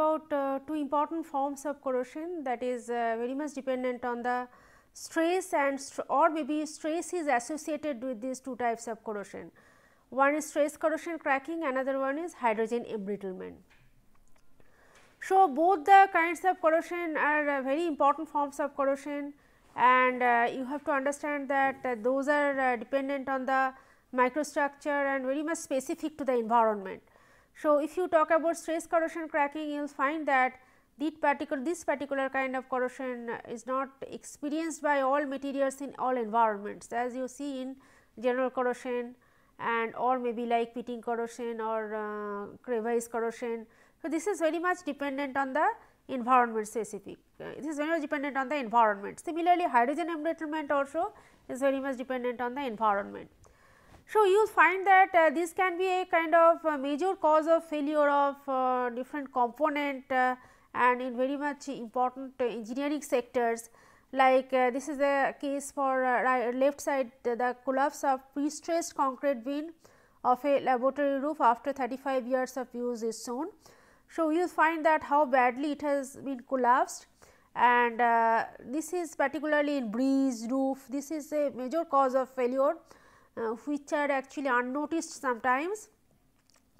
About uh, two important forms of corrosion that is uh, very much dependent on the stress and str or maybe stress is associated with these two types of corrosion. One is stress corrosion cracking, another one is hydrogen embrittlement. So, both the kinds of corrosion are uh, very important forms of corrosion and uh, you have to understand that uh, those are uh, dependent on the microstructure and very much specific to the environment. So, if you talk about stress corrosion cracking you will find that this particular, this particular kind of corrosion is not experienced by all materials in all environments as you see in general corrosion and or maybe like pitting corrosion or uh, crevice corrosion. So, this is very much dependent on the environment specific, uh, this is very much dependent on the environment. Similarly, hydrogen embrittlement also is very much dependent on the environment. So, you find that uh, this can be a kind of uh, major cause of failure of uh, different component uh, and in very much important uh, engineering sectors. Like uh, this is a case for right, left side the collapse of pre-stressed concrete beam of a laboratory roof after 35 years of use is shown. So, you find that how badly it has been collapsed and this is particularly in breeze roof. This is a major cause of failure uh, which are actually unnoticed sometimes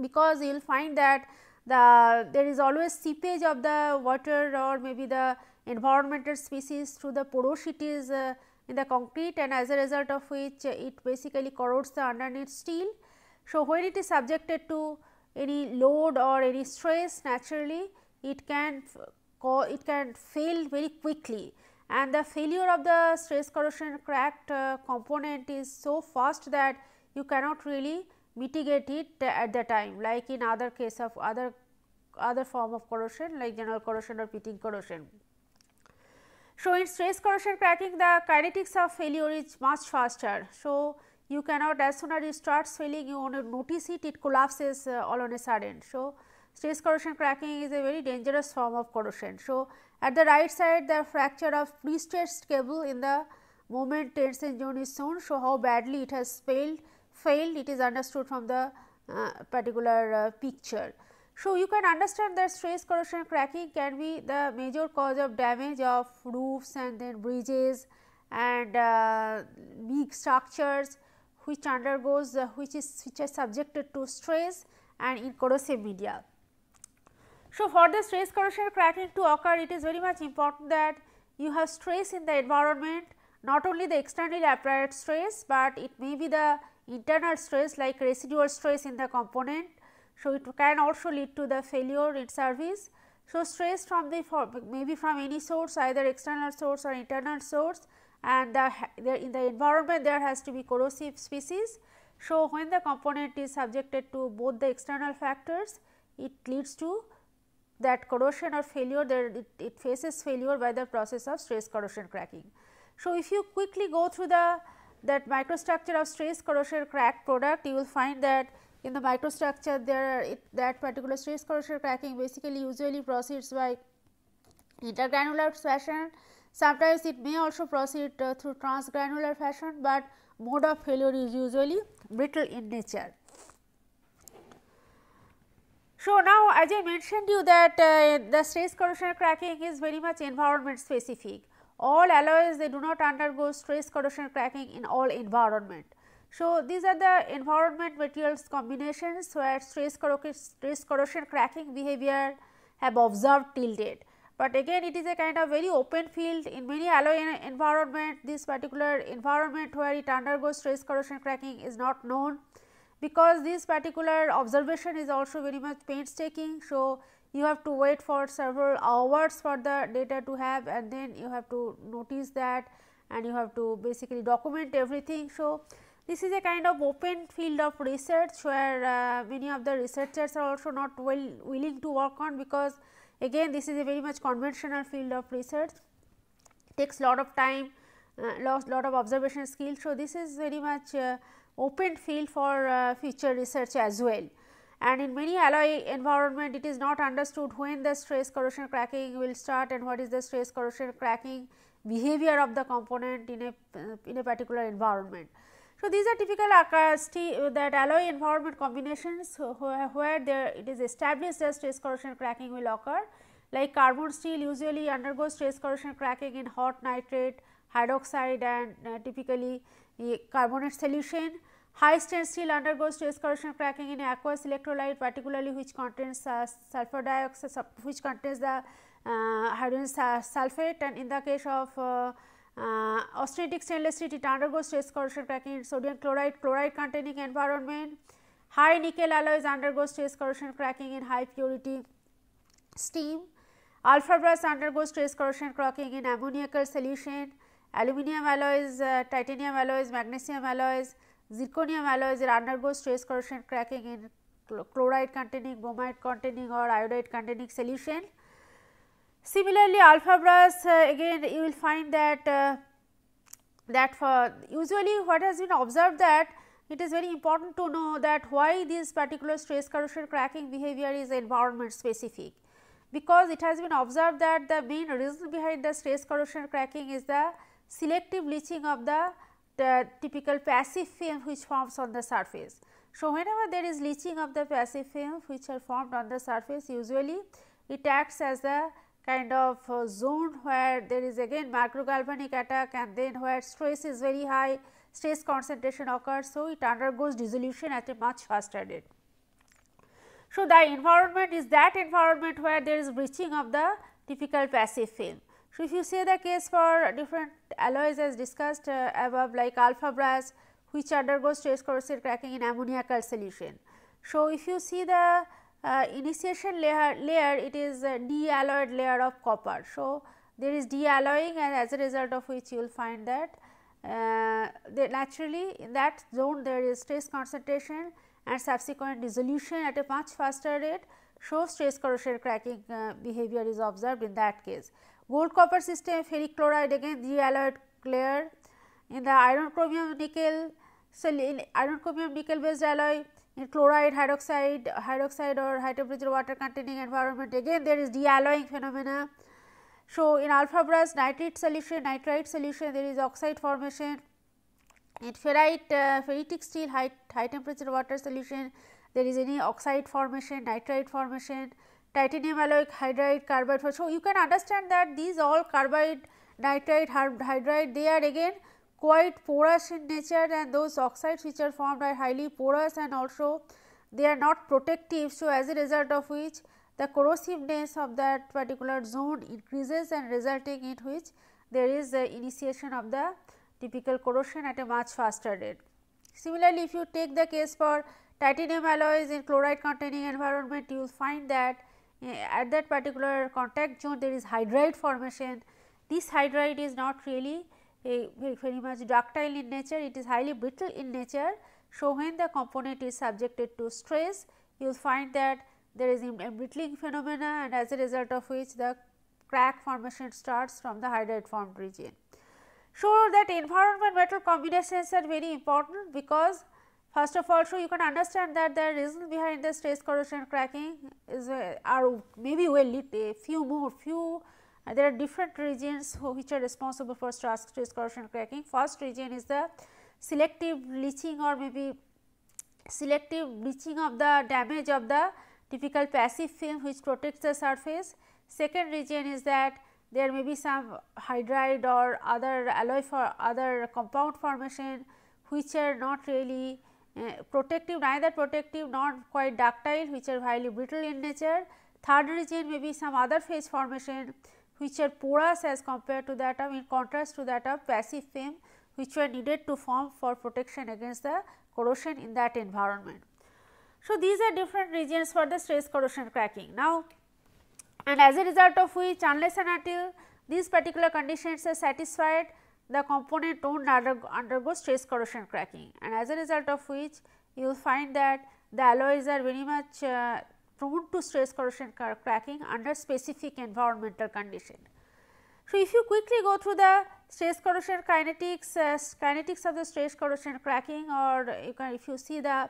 because you will find that the there is always seepage of the water or maybe the environmental species through the porosities uh, in the concrete and as a result of which uh, it basically corrodes the underneath steel. So, when it is subjected to any load or any stress naturally it can it can fail very quickly and the failure of the stress corrosion cracked uh, component is so fast that you cannot really mitigate it at the time like in other case of other other form of corrosion like general corrosion or pitting corrosion. So, in stress corrosion cracking the kinetics of failure is much faster. So, you cannot as soon as it starts failing you want to notice it it collapses uh, all on a sudden. So, stress corrosion cracking is a very dangerous form of corrosion. So, at the right side the fracture of pre-stressed cable in the moment tension zone is shown. So, how badly it has failed failed it is understood from the uh, particular uh, picture. So, you can understand that stress corrosion cracking can be the major cause of damage of roofs and then bridges and uh, big structures which undergoes uh, which is which are subjected to stress and in corrosive media. So, for the stress corrosion cracking to occur it is very much important that you have stress in the environment not only the externally applied stress, but it may be the internal stress like residual stress in the component. So, it can also lead to the failure in service. So, stress from the maybe from any source either external source or internal source and the, the in the environment there has to be corrosive species. So, when the component is subjected to both the external factors it leads to that corrosion or failure there it, it, faces failure by the process of stress corrosion cracking. So, if you quickly go through the that microstructure of stress corrosion crack product you will find that in the microstructure there are it, that particular stress corrosion cracking basically usually proceeds by intergranular fashion sometimes it may also proceed uh, through transgranular fashion, but mode of failure is usually brittle in nature. So, now as I mentioned you that uh, the stress corrosion cracking is very much environment specific. All alloys they do not undergo stress corrosion cracking in all environment. So, these are the environment materials combinations where stress, stress corrosion cracking behavior have observed till date. But again it is a kind of very open field in many alloy environment this particular environment where it undergoes stress corrosion cracking is not known because this particular observation is also very much painstaking. So, you have to wait for several hours for the data to have and then you have to notice that and you have to basically document everything. So, This is a kind of open field of research where uh, many of the researchers are also not well willing to work on because again this is a very much conventional field of research takes lot of time uh, lot, lot of observation skills. So, this is very much uh, open field for uh, future research as well. And in many alloy environment it is not understood when the stress corrosion cracking will start and what is the stress corrosion cracking behavior of the component in a in a particular environment. So, these are typical uh, that alloy environment combinations where, there it is established that stress corrosion cracking will occur. Like carbon steel usually undergoes stress corrosion cracking in hot nitrate, hydroxide and uh, typically carbonate solution High strength steel undergoes stress corrosion cracking in aqueous electrolyte particularly which contains uh, sulfur dioxide which contains the uh, hydrogen sulphate and in the case of uh, uh, austenitic stainless steel it undergoes stress corrosion cracking in sodium chloride chloride containing environment. High nickel alloys undergo stress corrosion cracking in high purity steam. Alpha brass undergoes stress corrosion cracking in ammoniacal solution. Aluminum alloys, uh, titanium alloys, magnesium alloys, Zirconium alloys undergo stress corrosion cracking in chloride containing, bromide containing or iodide containing solution. Similarly, alpha brass uh, again you will find that uh, that for usually what has been observed that it is very important to know that why this particular stress corrosion cracking behavior is environment specific because it has been observed that the main reason behind the stress corrosion cracking is the selective leaching of the the typical passive film which forms on the surface. So, whenever there is leaching of the passive film which are formed on the surface usually it acts as a kind of uh, zone where there is again microgalvanic attack and then where stress is very high stress concentration occurs. So, it undergoes dissolution at a much faster rate. So, the environment is that environment where there is breaching of the typical passive film. So, if you say the case for different alloys as discussed uh, above like alpha brass which undergoes stress corrosive cracking in ammoniacal solution. So, if you see the uh, initiation layer, layer it is a de-alloyed layer of copper. So, there is de-alloying and as a result of which you will find that uh, naturally in that zone there is stress concentration and subsequent dissolution at a much faster rate So, stress corrosion cracking uh, behavior is observed in that case. Gold copper system ferric chloride again the alloyed layer in the iron chromium nickel. So, in iron chromium nickel based alloy in chloride hydroxide hydroxide or high temperature water containing environment again there is de-alloying phenomena. So, in alpha brass nitrate solution nitrite solution there is oxide formation in ferrite uh, ferritic steel high, high temperature water solution there is any oxide formation nitrite formation titanium alloy hydride carbide. So, you can understand that these all carbide nitride hydride they are again quite porous in nature and those oxides which are formed are highly porous and also they are not protective. So, as a result of which the corrosiveness of that particular zone increases and resulting in which there is the initiation of the typical corrosion at a much faster rate. Similarly, if you take the case for titanium alloys in chloride containing environment, you will find that Eh, at that particular contact zone there is hydride formation. This hydride is not really very much ductile in nature, it is highly brittle in nature. So, when the component is subjected to stress, you will find that there is embrittling phenomena and as a result of which the crack formation starts from the hydride formed region. So, that environment metal combinations are very important because First of all, so you can understand that the reason behind the stress corrosion cracking is uh, are maybe well lit a few more few uh, there are different regions which are responsible for stress, stress corrosion cracking. First region is the selective leaching or maybe selective leaching of the damage of the typical passive film which protects the surface. Second region is that there may be some hydride or other alloy for other compound formation which are not really protective neither protective not quite ductile which are highly brittle in nature. Third region may be some other phase formation which are porous as compared to that of in contrast to that of passive film which were needed to form for protection against the corrosion in that environment. So, these are different regions for the stress corrosion cracking. Now, and as a result of which unless and until these particular conditions are satisfied the component do not undergo, undergo stress corrosion cracking and as a result of which you will find that the alloys are very much uh, prone to stress corrosion cracking under specific environmental condition. So, if you quickly go through the stress corrosion kinetics, uh, kinetics of the stress corrosion cracking or you can if you see the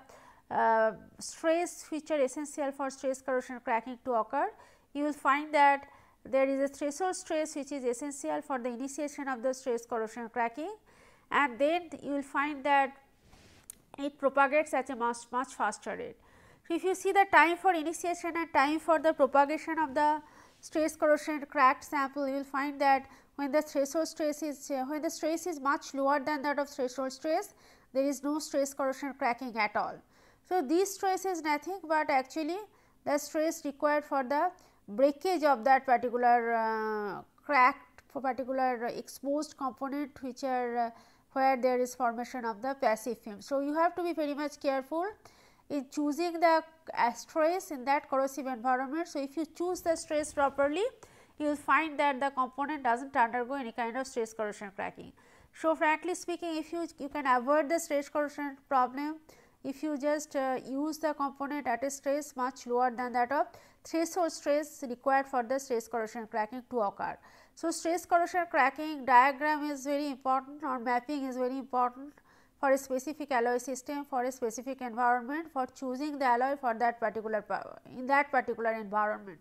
uh, stress which are essential for stress corrosion cracking to occur, you will find that there is a threshold stress which is essential for the initiation of the stress corrosion cracking and then you will find that it propagates at a much much faster rate. If you see the time for initiation and time for the propagation of the stress corrosion cracked sample you will find that when the threshold stress is uh, when the stress is much lower than that of threshold stress there is no stress corrosion cracking at all. So, this stress is nothing but actually the stress required for the breakage of that particular uh, cracked for particular exposed component which are uh, where there is formation of the passive film. So, you have to be very much careful in choosing the stress in that corrosive environment. So, if you choose the stress properly, you will find that the component does not undergo any kind of stress corrosion cracking. So, frankly speaking, if you, you can avoid the stress corrosion problem, if you just uh, use the component at a stress much lower than that of threshold stress required for the stress corrosion cracking to occur. So, stress corrosion cracking diagram is very important or mapping is very important for a specific alloy system for a specific environment for choosing the alloy for that particular in that particular environment.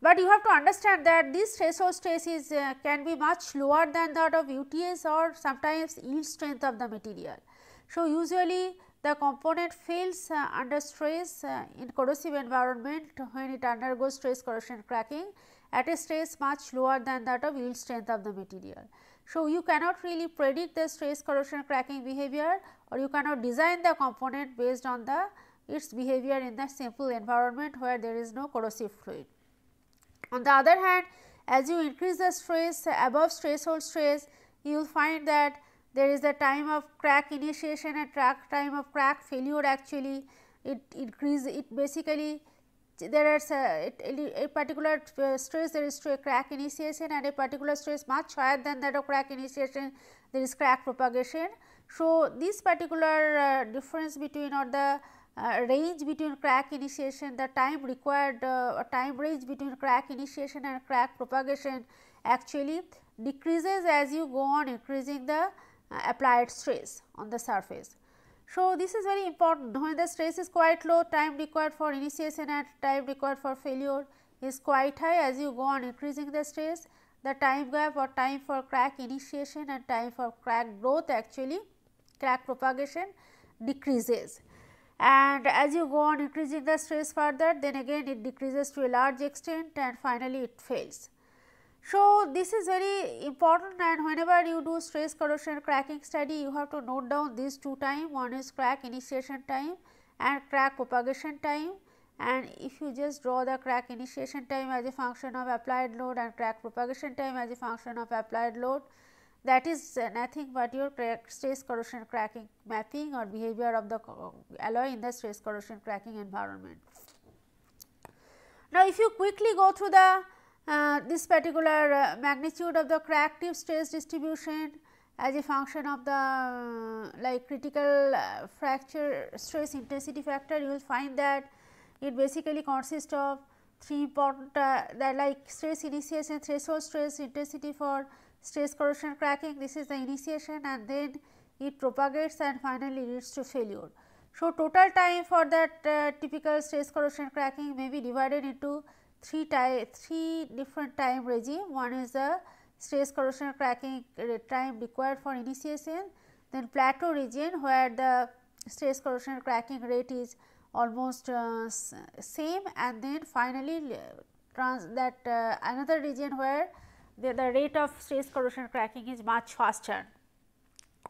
But you have to understand that this threshold stress is uh, can be much lower than that of UTS or sometimes yield strength of the material. So, usually the component fails uh, under stress uh, in corrosive environment when it undergoes stress corrosion cracking at a stress much lower than that of yield strength of the material. So, you cannot really predict the stress corrosion cracking behavior or you cannot design the component based on the its behavior in the simple environment where there is no corrosive fluid. On the other hand, as you increase the stress above threshold stress, you will find that there is the time of crack initiation and track time of crack failure actually it increase it basically there is a, a particular stress there is a crack initiation and a particular stress much higher than that of crack initiation there is crack propagation. So, this particular uh, difference between or the uh, range between crack initiation the time required uh, time range between crack initiation and crack propagation actually decreases as you go on increasing the uh, Uh, applied stress on the surface. So, this is very important when the stress is quite low time required for initiation and time required for failure is quite high as you go on increasing the stress the time gap or time for crack initiation and time for crack growth actually crack propagation decreases and as you go on increasing the stress further then again it decreases to a large extent and finally it fails. So, this is very important and whenever you do stress corrosion cracking study you have to note down these two time one is crack initiation time and crack propagation time and if you just draw the crack initiation time as a function of applied load and crack propagation time as a function of applied load that is nothing but your stress corrosion cracking mapping or behavior of the alloy in the stress corrosion cracking environment. Now, if you quickly go through the uh, this particular uh, magnitude of the crack tip stress distribution as a function of the uh, like critical uh, fracture stress intensity factor you will find that it basically consists of three important that like stress initiation threshold stress intensity for stress corrosion cracking this is the initiation and then it propagates and finally leads to failure. So, total time for that uh, typical stress corrosion cracking may be divided into three type three different time regime. One is the stress corrosion cracking time required for initiation. Then plateau region where the stress corrosion cracking rate is almost uh, same. And then finally trans that uh, another region where the, the rate of stress corrosion cracking is much faster.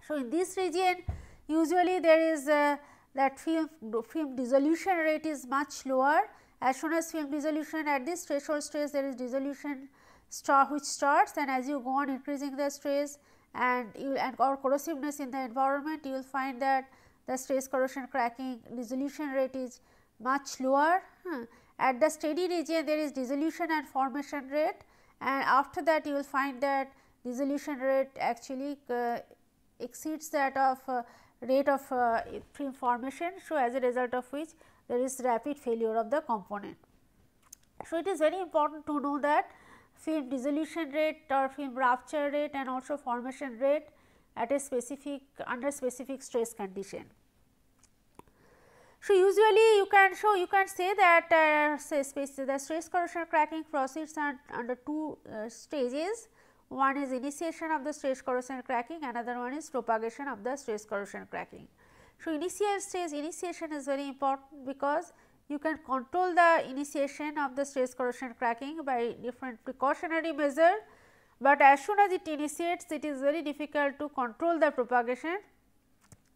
So, in this region usually there is uh, that film, film dissolution rate is much lower as soon as film dissolution at this threshold stress there is dissolution star which starts and as you go on increasing the stress and you and or corrosiveness in the environment you will find that the stress corrosion cracking dissolution rate is much lower. Hmm. At the steady region there is dissolution and formation rate and after that you will find that dissolution rate actually uh, exceeds that of uh, rate of uh, film formation. So, as a result of which there is rapid failure of the component. So, it is very important to know that film dissolution rate or film rupture rate and also formation rate at a specific under specific stress condition. So, usually you can show you can say that uh, say space, the stress corrosion cracking proceeds under two uh, stages. One is initiation of the stress corrosion cracking, another one is propagation of the stress corrosion cracking. So, initial stage initiation is very important because you can control the initiation of the stress corrosion cracking by different precautionary measure, but as soon as it initiates it is very difficult to control the propagation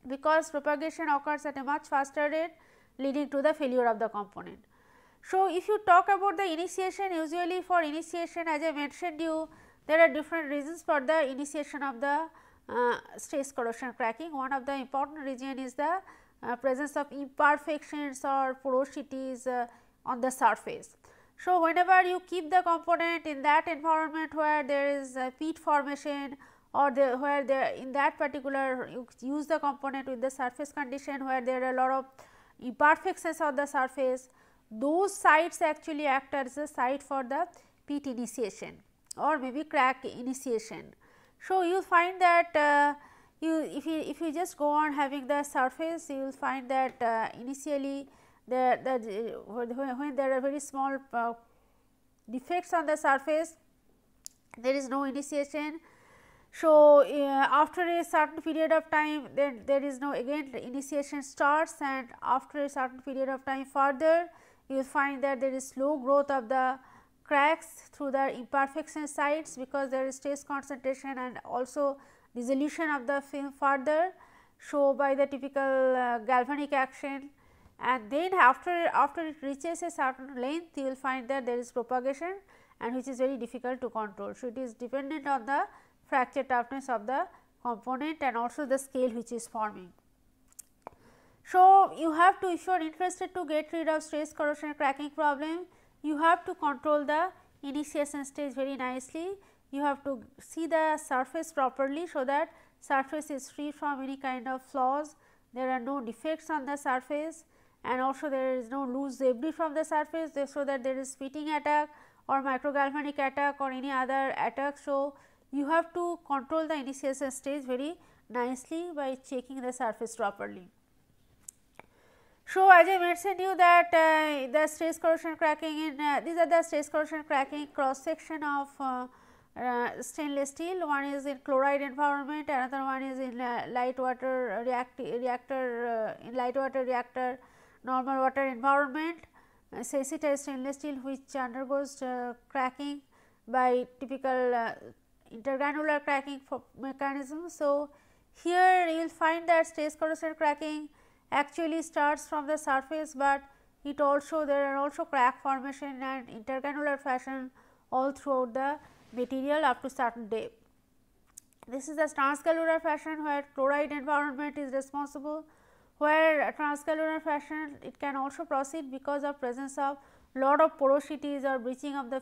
because propagation occurs at a much faster rate leading to the failure of the component. So, if you talk about the initiation usually for initiation as I mentioned you there are different reasons for the initiation of the uh, stress corrosion cracking. One of the important reason is the uh, presence of imperfections or porosities uh, on the surface. So, whenever you keep the component in that environment where there is pit formation or the, where there in that particular you use the component with the surface condition where there are a lot of imperfections on the surface, those sites actually act as a site for the pit initiation or maybe crack initiation. So, you find that uh, you if you if you just go on having the surface you will find that uh, initially the, the when, when there are very small uh, defects on the surface there is no initiation. So, uh, after a certain period of time then there is no again initiation starts and after a certain period of time further you will find that there is slow growth of the cracks through the imperfection sites because there is stress concentration and also dissolution of the film further show by the typical uh, galvanic action and then after after it reaches a certain length you will find that there is propagation and which is very difficult to control. So, it is dependent on the fracture toughness of the component and also the scale which is forming. So, you have to if you are interested to get rid of stress corrosion cracking problem, you have to control the initiation stage very nicely. You have to see the surface properly, so that surface is free from any kind of flaws, there are no defects on the surface and also there is no loose debris from the surface, so that there is pitting attack or microgalvanic attack or any other attack. So, you have to control the initiation stage very nicely by checking the surface properly. So, as I mentioned you that uh, the stress corrosion cracking in uh, these are the stress corrosion cracking cross section of uh, uh stainless steel one is in chloride environment another one is in uh, light water react reactor uh, in light water reactor normal water environment uh, sensitized stainless steel which undergoes cracking by typical intergranular cracking mechanism. So, here you will find that stress corrosion cracking actually starts from the surface, but it also there are also crack formation and intergranular fashion all throughout the material up to certain depth. This is the transcellular fashion where chloride environment is responsible, where transcellular fashion it can also proceed because of presence of lot of porosities or breaching of the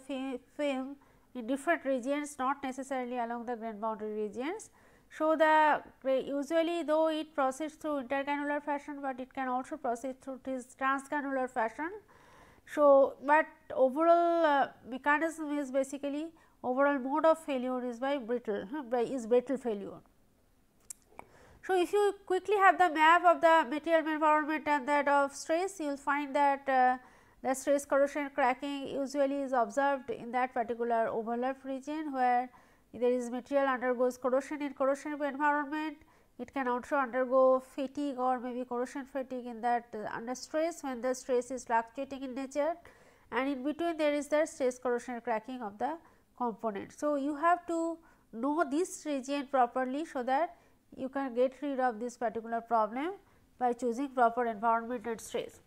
film in different regions not necessarily along the grain boundary regions. So, the usually though it proceeds through intergranular fashion, but it can also proceed through this transgranular fashion. So, but overall uh, mechanism is basically overall mode of failure is by brittle by is brittle failure. So, if you quickly have the map of the material environment and that of stress, you will find that uh, the stress corrosion cracking usually is observed in that particular overlap region where there is material undergoes corrosion in corrosion environment. It can also undergo fatigue or maybe corrosion fatigue in that uh, under stress when the stress is fluctuating in nature and in between there is the stress corrosion cracking of the component. So, you have to know this region properly so that you can get rid of this particular problem by choosing proper environment and stress.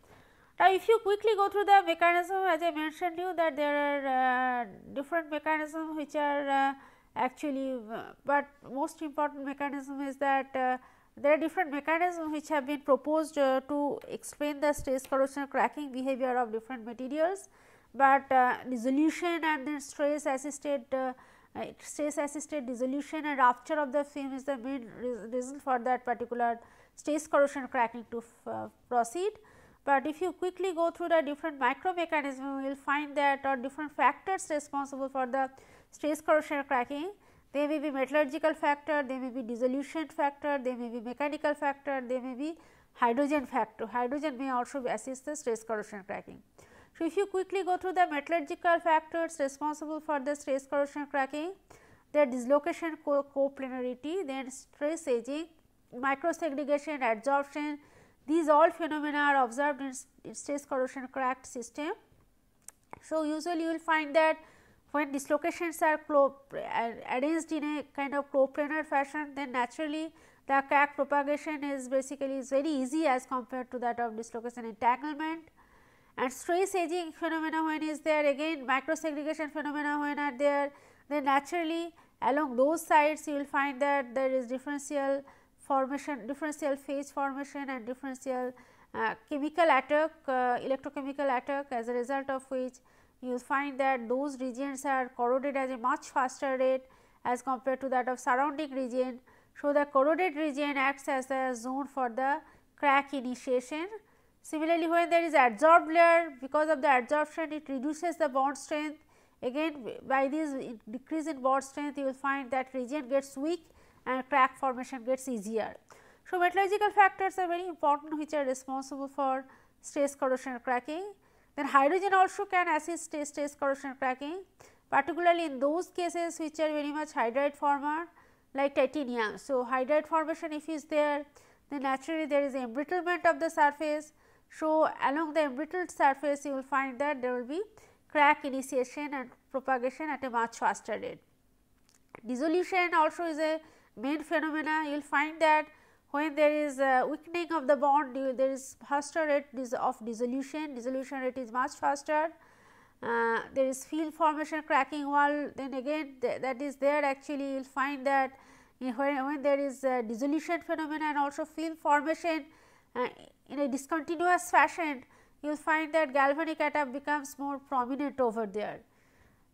Now, if you quickly go through the mechanism as I mentioned you that there are uh, different mechanisms which are uh, actually, uh, but most important mechanism is that uh, there are different mechanisms which have been proposed uh, to explain the stress corrosion cracking behavior of different materials, but dissolution and then stress assisted uh, stress assisted dissolution and rupture of the film is the main reason for that particular stress corrosion cracking to uh, proceed. But if you quickly go through the different micro mechanism, you will find that or different factors responsible for the stress corrosion cracking. They may be metallurgical factor, they may be dissolution factor, they may be mechanical factor, they may be hydrogen factor. Hydrogen may also assist the stress corrosion cracking. So, if you quickly go through the metallurgical factors responsible for the stress corrosion cracking, their dislocation co coplanarity, then stress aging, microsegregation, adsorption, these all phenomena are observed in stress corrosion cracked system. So, usually you will find that when dislocations are arranged in a kind of coplanar fashion, then naturally the crack propagation is basically is very easy as compared to that of dislocation entanglement. And stress aging phenomena when is there again micro segregation phenomena when are there. Then naturally along those sides you will find that there is differential formation differential phase formation and differential uh, chemical attack uh, electrochemical attack as a result of which you find that those regions are corroded at a much faster rate as compared to that of surrounding region. So, the corroded region acts as a zone for the crack initiation. Similarly, when there is adsorbed layer because of the adsorption it reduces the bond strength again by this decrease in bond strength you will find that region gets weak and crack formation gets easier. So, metallurgical factors are very important which are responsible for stress corrosion cracking. Then hydrogen also can assist stress corrosion cracking particularly in those cases which are very much hydride former like titanium. So, hydride formation if is there then naturally there is embrittlement of the surface. So, along the embrittled surface you will find that there will be crack initiation and propagation at a much faster rate. Dissolution also is a main phenomena you will find that when there is a weakening of the bond there is faster rate of dissolution, dissolution rate is much faster. Uh, there is film formation cracking wall then again th that is there actually you will find that when, when there is dissolution phenomena and also film formation uh, in a discontinuous fashion you will find that galvanic attack becomes more prominent over there.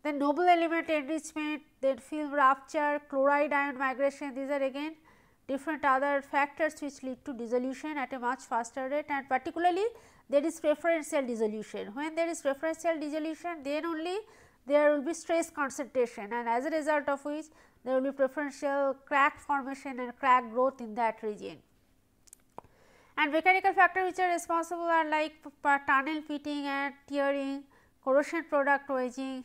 Then noble element enrichment, then film rupture, chloride ion migration, these are again different other factors which lead to dissolution at a much faster rate and particularly there is preferential dissolution. When there is preferential dissolution then only there will be stress concentration and as a result of which there will be preferential crack formation and crack growth in that region. And mechanical factors which are responsible are like tunnel pitting and tearing, corrosion product wedging.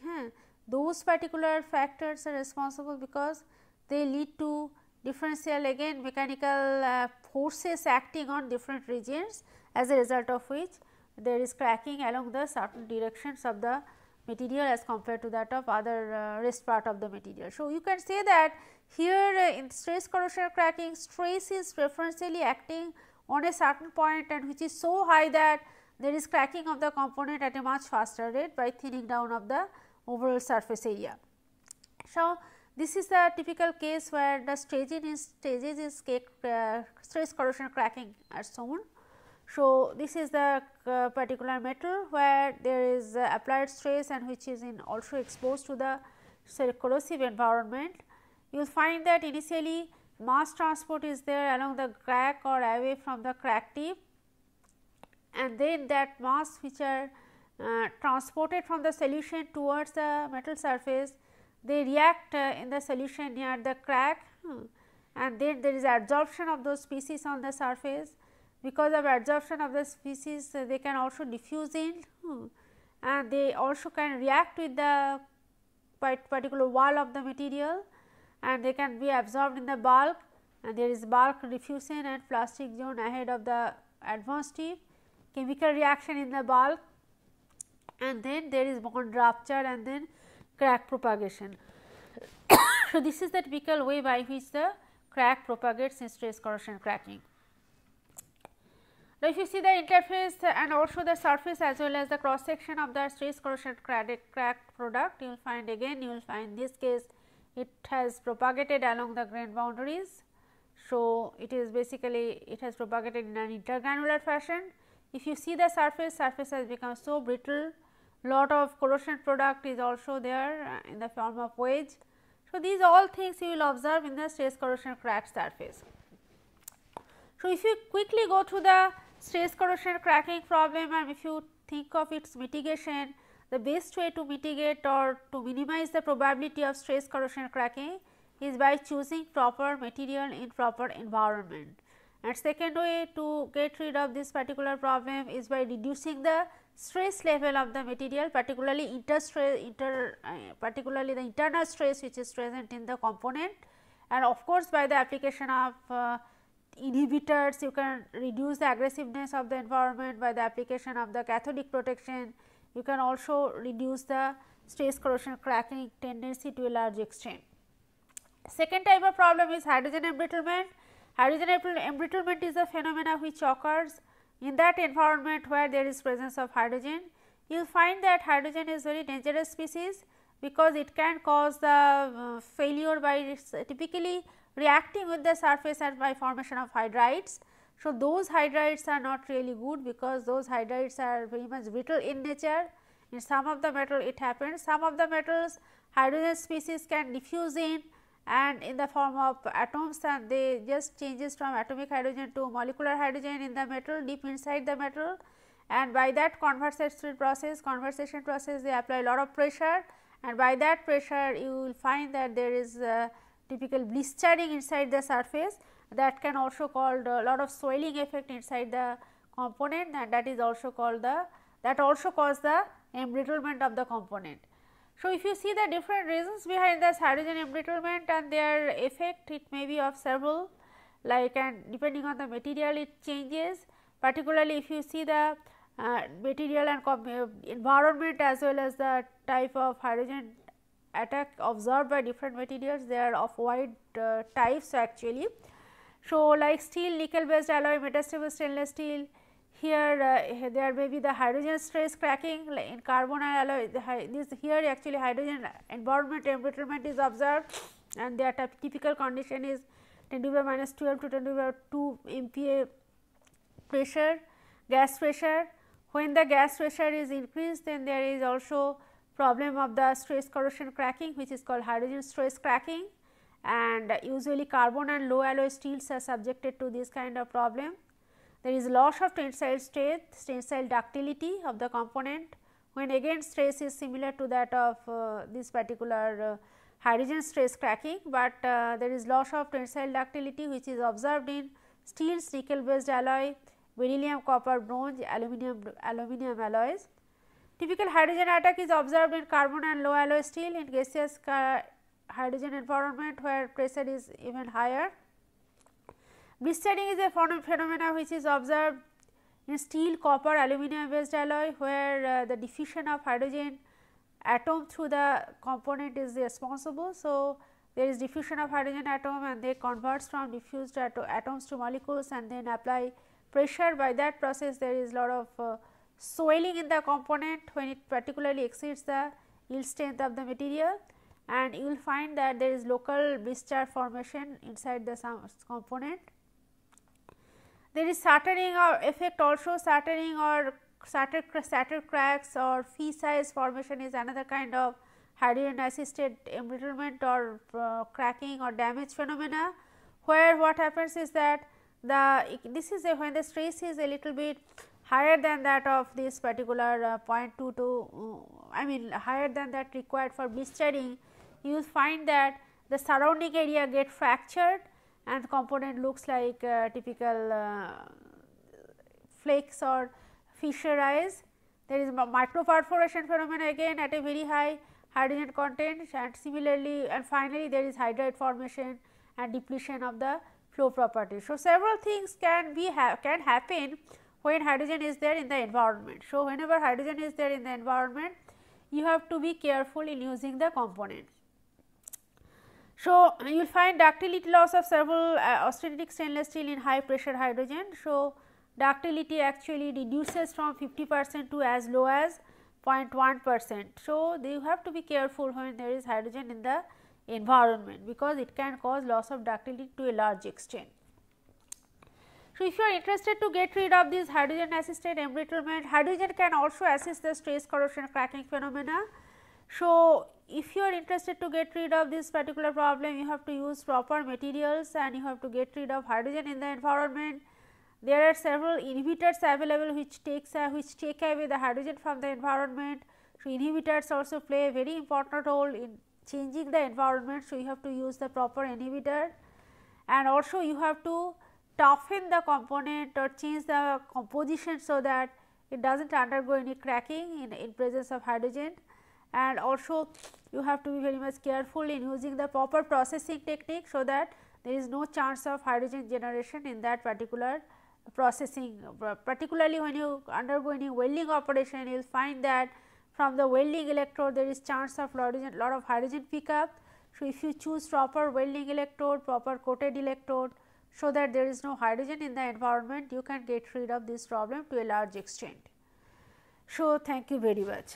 Those particular factors are responsible because they lead to differential again mechanical uh, forces acting on different regions as a result of which there is cracking along the certain directions of the material as compared to that of other uh, rest part of the material. So, you can say that here uh, in stress corrosion cracking stress is preferentially acting on a certain point and which is so high that there is cracking of the component at a much faster rate by thinning down of the overall surface area. So, this is the typical case where the staging is stages is uh, stress corrosion cracking are shown. So, this is the uh, particular metal where there is uh, applied stress and which is in also exposed to the corrosive environment. You will find that initially mass transport is there along the crack or away from the crack tip and then that mass which are uh, transported from the solution towards the metal surface, they react uh, in the solution near the crack hmm, and then there is adsorption of those species on the surface. Because of adsorption of the species, uh, they can also diffuse in hmm, and they also can react with the particular wall of the material and they can be absorbed in the bulk and there is bulk diffusion and plastic zone ahead of the advanced tip, chemical reaction in the bulk and then there is bond rupture and then crack propagation. so, this is the typical way by which the crack propagates in stress corrosion cracking. Now, if you see the interface and also the surface as well as the cross section of the stress corrosion cracked product, you will find again you will find this case it has propagated along the grain boundaries. So, it is basically it has propagated in an intergranular fashion. If you see the surface, surface has become so brittle lot of corrosion product is also there in the form of wedge. So, these all things you will observe in the stress corrosion cracked surface. So, if you quickly go through the stress corrosion cracking problem and if you think of its mitigation, the best way to mitigate or to minimize the probability of stress corrosion cracking is by choosing proper material in proper environment. And second way to get rid of this particular problem is by reducing the stress level of the material particularly inter uh, particularly the internal stress which is present in the component and of course by the application of uh, inhibitors you can reduce the aggressiveness of the environment by the application of the cathodic protection you can also reduce the stress corrosion cracking tendency to a large extent. Second type of problem is hydrogen embrittlement. Hydrogen embrittlement is a phenomena which occurs in that environment where there is presence of hydrogen. You will find that hydrogen is very dangerous species because it can cause the uh, failure by typically reacting with the surface and by formation of hydrides. So, those hydrides are not really good because those hydrides are very much brittle in nature. In some of the metal it happens, some of the metals hydrogen species can diffuse in and in the form of atoms and they just changes from atomic hydrogen to molecular hydrogen in the metal deep inside the metal and by that conversation process conversation process they apply a lot of pressure and by that pressure you will find that there is typical blistering inside the surface that can also called a lot of swelling effect inside the component and that is also called the that also cause the embrittlement of the component. So, if you see the different reasons behind this hydrogen embrittlement and their effect it may be of several like and depending on the material it changes particularly if you see the uh, material and environment as well as the type of hydrogen attack observed by different materials they are of wide uh, types actually. So, like steel nickel based alloy metastable stainless steel here uh, there may be the hydrogen stress cracking in carbon alloy this here actually hydrogen environment embrittlement is observed and their typical condition is 10 to the minus 12 to 10 to the 2 MPa pressure gas pressure. When the gas pressure is increased then there is also problem of the stress corrosion cracking which is called hydrogen stress cracking and usually carbon and low alloy steels are subjected to this kind of problem. There is loss of tensile strength, tensile ductility of the component when again stress is similar to that of uh, this particular uh, hydrogen stress cracking, but uh, there is loss of tensile ductility which is observed in steels, nickel based alloy, beryllium, copper, bronze, aluminum, aluminum alloys. Typical hydrogen attack is observed in carbon and low alloy steel in gaseous hydrogen environment where pressure is even higher. Blistering is a phenomena which is observed in steel, copper, aluminum based alloy where uh, the diffusion of hydrogen atom through the component is responsible. So, there is diffusion of hydrogen atom and they converts from diffused ato atoms to molecules and then apply pressure by that process there is lot of uh, swelling in the component when it particularly exceeds the yield strength of the material and you will find that there is local blister formation inside the component. There is shattering or effect also. Shattering or shatter, shatter cracks or pea size formation is another kind of hydrogen assisted embrittlement or uh, cracking or damage phenomena. Where what happens is that the this is a when the stress is a little bit higher than that of this particular uh, 0.22 uh, I mean higher than that required for blistering you find that the surrounding area get fractured and component looks like uh, typical uh, flakes or fissurize. There is micro perforation phenomena again at a very high hydrogen content and similarly and finally, there is hydride formation and depletion of the flow property. So, several things can be ha can happen when hydrogen is there in the environment. So, whenever hydrogen is there in the environment, you have to be careful in using the component. So, you will find ductility loss of several uh, austenitic stainless steel in high pressure hydrogen. So, ductility actually reduces from 50 percent to as low as 0.1 percent. So, you have to be careful when there is hydrogen in the environment because it can cause loss of ductility to a large extent. So, if you are interested to get rid of this hydrogen assisted embrittlement, hydrogen can also assist the stress corrosion cracking phenomena. So, if you are interested to get rid of this particular problem, you have to use proper materials and you have to get rid of hydrogen in the environment. There are several inhibitors available which takes uh, which take away the hydrogen from the environment. So, inhibitors also play a very important role in changing the environment. So, you have to use the proper inhibitor and also you have to toughen the component or change the composition so that it does not undergo any cracking in, in presence of hydrogen and also you have to be very much careful in using the proper processing technique so that there is no chance of hydrogen generation in that particular processing particularly when you undergo any welding operation you will find that from the welding electrode there is chance of lot of hydrogen pickup. So, if you choose proper welding electrode proper coated electrode so that there is no hydrogen in the environment you can get rid of this problem to a large extent. So, thank you very much.